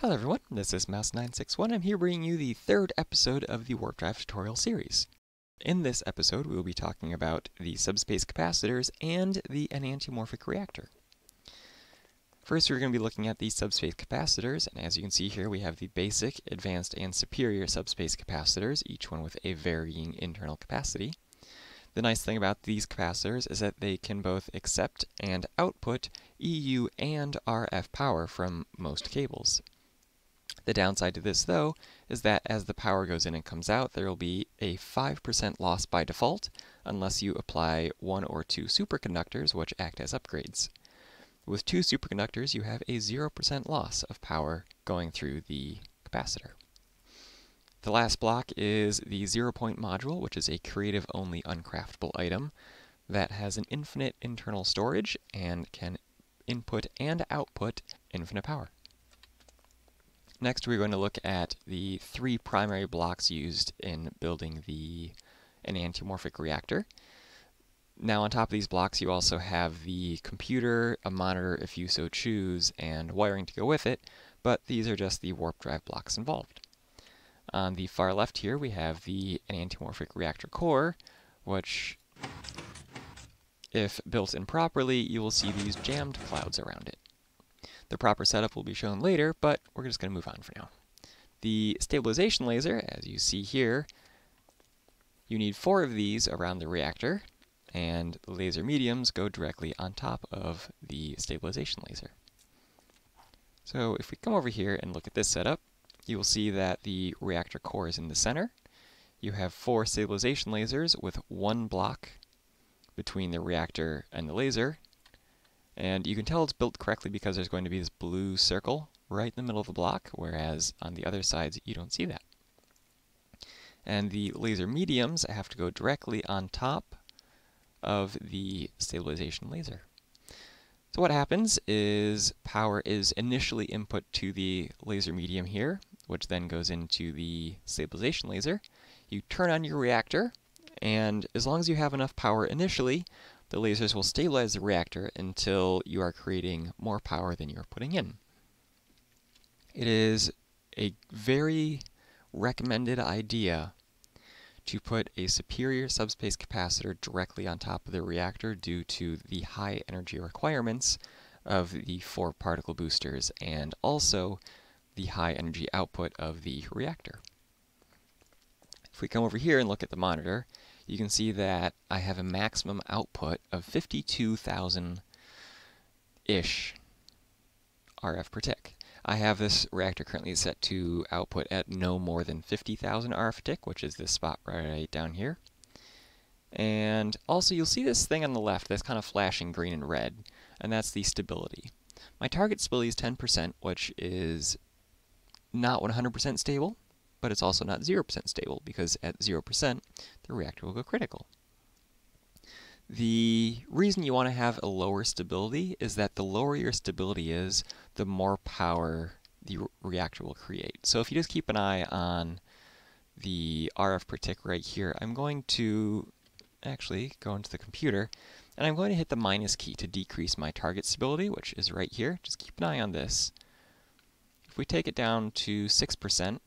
Hello everyone, this is Mouse961. I'm here bringing you the third episode of the Warp Drive tutorial series. In this episode, we will be talking about the subspace capacitors and the enantiomorphic reactor. First, we're going to be looking at the subspace capacitors, and as you can see here, we have the basic, advanced, and superior subspace capacitors, each one with a varying internal capacity. The nice thing about these capacitors is that they can both accept and output EU and RF power from most cables. The downside to this, though, is that as the power goes in and comes out, there will be a 5% loss by default, unless you apply one or two superconductors, which act as upgrades. With two superconductors, you have a 0% loss of power going through the capacitor. The last block is the zero-point module, which is a creative-only uncraftable item that has an infinite internal storage and can input and output infinite power. Next, we're going to look at the three primary blocks used in building the enantiomorphic reactor. Now on top of these blocks, you also have the computer, a monitor if you so choose, and wiring to go with it, but these are just the warp drive blocks involved. On the far left here, we have the enantiomorphic reactor core, which, if built in properly, you will see these jammed clouds around it. The proper setup will be shown later, but we're just going to move on for now. The stabilization laser, as you see here, you need four of these around the reactor, and the laser mediums go directly on top of the stabilization laser. So if we come over here and look at this setup, you will see that the reactor core is in the center. You have four stabilization lasers with one block between the reactor and the laser, and you can tell it's built correctly because there's going to be this blue circle right in the middle of the block, whereas on the other sides you don't see that. And the laser mediums have to go directly on top of the stabilization laser. So what happens is power is initially input to the laser medium here, which then goes into the stabilization laser. You turn on your reactor, and as long as you have enough power initially, the lasers will stabilize the reactor until you are creating more power than you're putting in. It is a very recommended idea to put a superior subspace capacitor directly on top of the reactor due to the high energy requirements of the four particle boosters and also the high energy output of the reactor. If we come over here and look at the monitor, you can see that I have a maximum output of 52,000-ish RF per tick. I have this reactor currently set to output at no more than 50,000 RF tick, which is this spot right down here. And also you'll see this thing on the left that's kind of flashing green and red, and that's the stability. My target stability is 10%, which is not 100% stable, but it's also not 0% stable because at 0% the reactor will go critical. The reason you want to have a lower stability is that the lower your stability is, the more power the reactor will create. So if you just keep an eye on the RF per tick right here, I'm going to actually go into the computer and I'm going to hit the minus key to decrease my target stability, which is right here. Just keep an eye on this. If we take it down to 6%,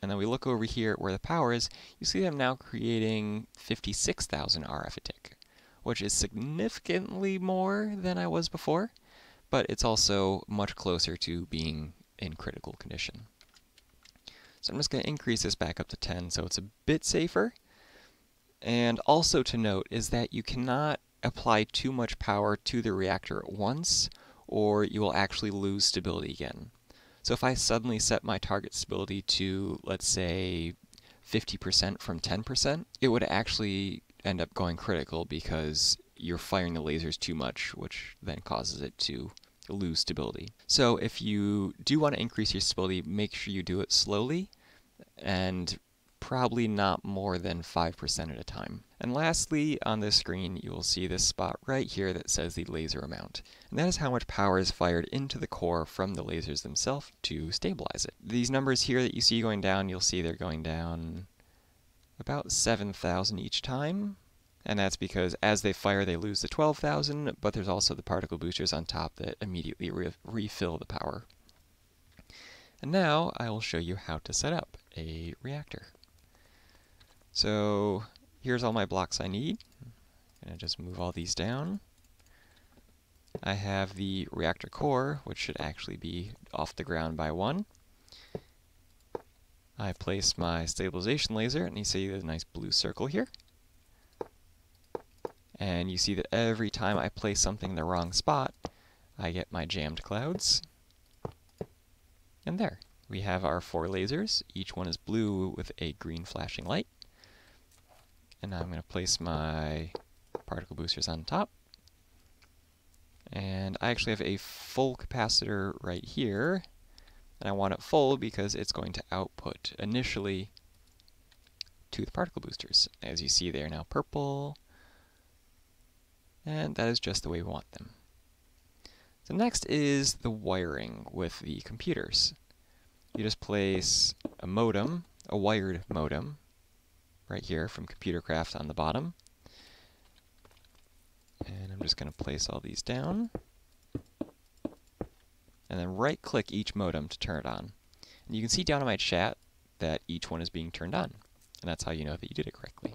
and then we look over here at where the power is, you see I'm now creating 56,000 RF a tick, which is significantly more than I was before, but it's also much closer to being in critical condition. So I'm just going to increase this back up to 10 so it's a bit safer. And also to note is that you cannot apply too much power to the reactor at once, or you will actually lose stability again. So if I suddenly set my target stability to, let's say, 50% from 10%, it would actually end up going critical because you're firing the lasers too much, which then causes it to lose stability. So if you do want to increase your stability, make sure you do it slowly and probably not more than 5% at a time. And lastly, on this screen, you will see this spot right here that says the laser amount. And that is how much power is fired into the core from the lasers themselves to stabilize it. These numbers here that you see going down, you'll see they're going down about 7,000 each time. And that's because as they fire, they lose the 12,000, but there's also the particle boosters on top that immediately re refill the power. And now I will show you how to set up a reactor. So here's all my blocks I need. I'm going to just move all these down. I have the reactor core, which should actually be off the ground by one. I place my stabilization laser, and you see a nice blue circle here. And you see that every time I place something in the wrong spot, I get my jammed clouds. And there, we have our four lasers. Each one is blue with a green flashing light. And now I'm going to place my particle boosters on top. And I actually have a full capacitor right here. And I want it full because it's going to output initially to the particle boosters. As you see, they are now purple. And that is just the way we want them. So next is the wiring with the computers. You just place a modem, a wired modem, right here from Computercraft on the bottom. And I'm just going to place all these down. And then right click each modem to turn it on. And you can see down in my chat that each one is being turned on. And that's how you know that you did it correctly.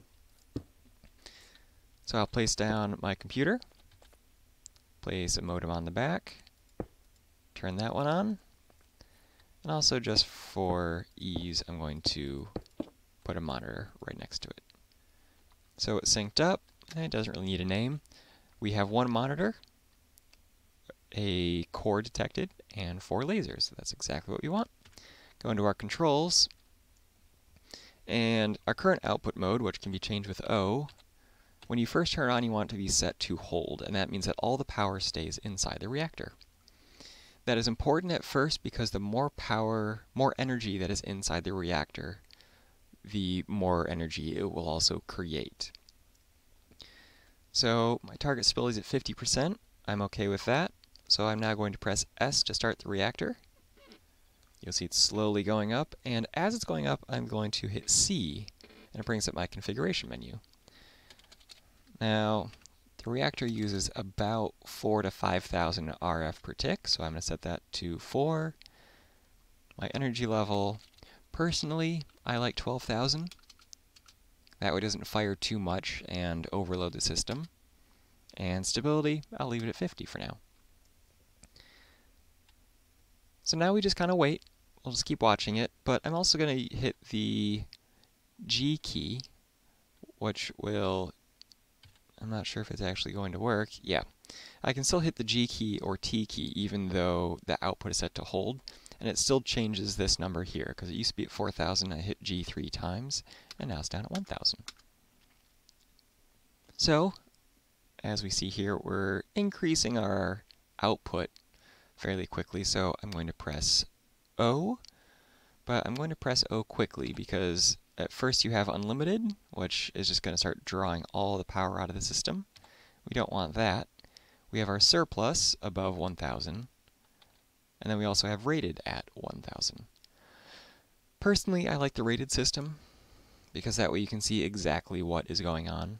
So I'll place down my computer, place a modem on the back, turn that one on, and also just for ease, I'm going to put a monitor right next to it. So it's synced up, and it doesn't really need a name. We have one monitor, a core detected, and four lasers. So that's exactly what we want. Go into our controls, and our current output mode, which can be changed with O, when you first turn on, you want it to be set to hold, and that means that all the power stays inside the reactor. That is important at first because the more power, more energy that is inside the reactor, the more energy it will also create. So my target spill is at 50%. I'm okay with that. So I'm now going to press S to start the reactor. You'll see it's slowly going up, and as it's going up, I'm going to hit C, and it brings up my configuration menu. Now, the reactor uses about 4 to 5,000 RF per tick, so I'm going to set that to 4. My energy level, personally, I like 12,000. That way it doesn't fire too much and overload the system. And stability, I'll leave it at 50 for now. So now we just kind of wait. We'll just keep watching it, but I'm also going to hit the G key, which will I'm not sure if it's actually going to work. Yeah, I can still hit the G key or T key even though the output is set to hold, and it still changes this number here because it used to be at 4,000, I hit G three times, and now it's down at 1,000. So, as we see here, we're increasing our output fairly quickly, so I'm going to press O, but I'm going to press O quickly because at first you have unlimited, which is just going to start drawing all the power out of the system. We don't want that. We have our surplus above 1000, and then we also have rated at 1000. Personally, I like the rated system, because that way you can see exactly what is going on,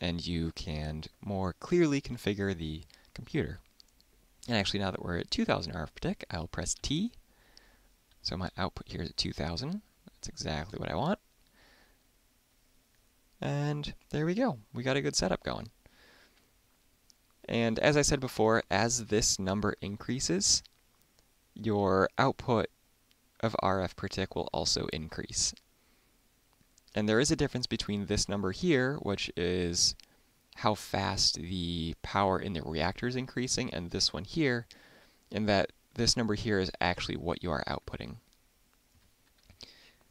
and you can more clearly configure the computer. And actually, now that we're at 2000 RF per tick, I'll press T. So my output here is at 2000. That's exactly what I want. And there we go. We got a good setup going. And as I said before, as this number increases, your output of RF per tick will also increase. And there is a difference between this number here, which is how fast the power in the reactor is increasing, and this one here, in that this number here is actually what you are outputting.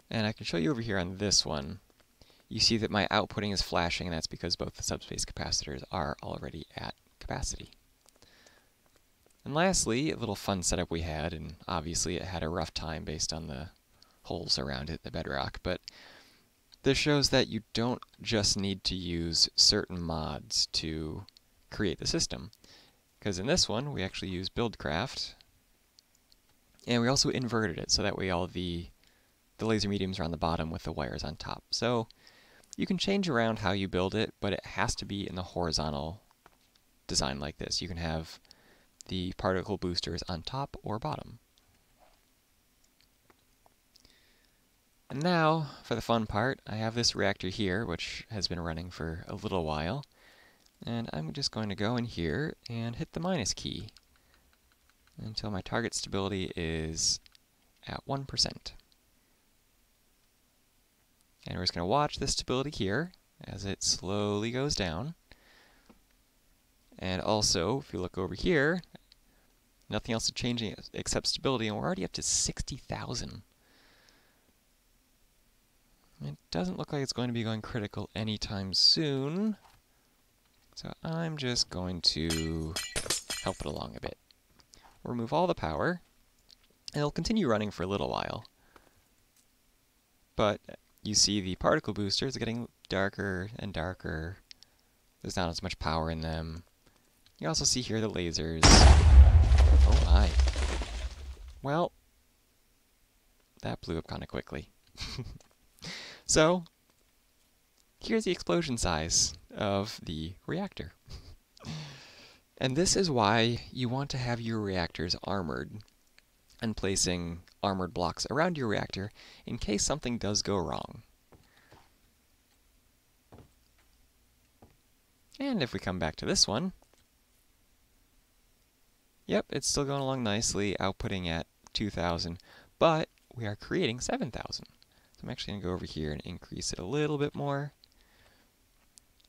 And I can show you over here on this one. You see that my outputting is flashing, and that's because both the subspace capacitors are already at capacity. And lastly, a little fun setup we had, and obviously it had a rough time based on the holes around it, the bedrock, but this shows that you don't just need to use certain mods to create the system. Because in this one, we actually use Buildcraft, and we also inverted it, so that way all the the laser mediums are on the bottom with the wires on top. So you can change around how you build it, but it has to be in the horizontal design like this. You can have the particle boosters on top or bottom. And now, for the fun part, I have this reactor here, which has been running for a little while. And I'm just going to go in here and hit the minus key until my target stability is at 1%. And we're just going to watch the stability here as it slowly goes down. And also, if you look over here, nothing else is changing except stability, and we're already up to 60,000. It doesn't look like it's going to be going critical anytime soon. So I'm just going to help it along a bit. Remove all the power, and it'll continue running for a little while. But you see the particle boosters getting darker and darker. There's not as much power in them. You also see here the lasers. Well, that blew up kind of quickly. so, here's the explosion size of the reactor. and this is why you want to have your reactors armored and placing armored blocks around your reactor in case something does go wrong. And if we come back to this one, yep, it's still going along nicely, outputting at 2,000, but we are creating 7,000. So I'm actually going to go over here and increase it a little bit more.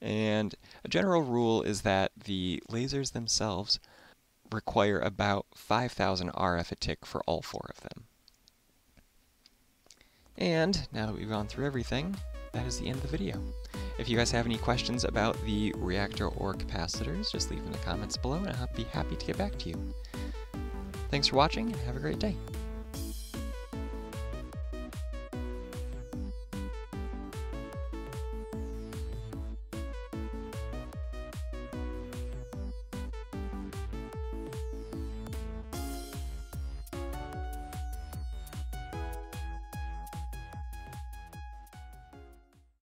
And a general rule is that the lasers themselves require about 5,000 RF a tick for all four of them. And now that we've gone through everything, that is the end of the video. If you guys have any questions about the reactor or capacitors, just leave them in the comments below and I'll be happy to get back to you. Thanks for watching and have a great day.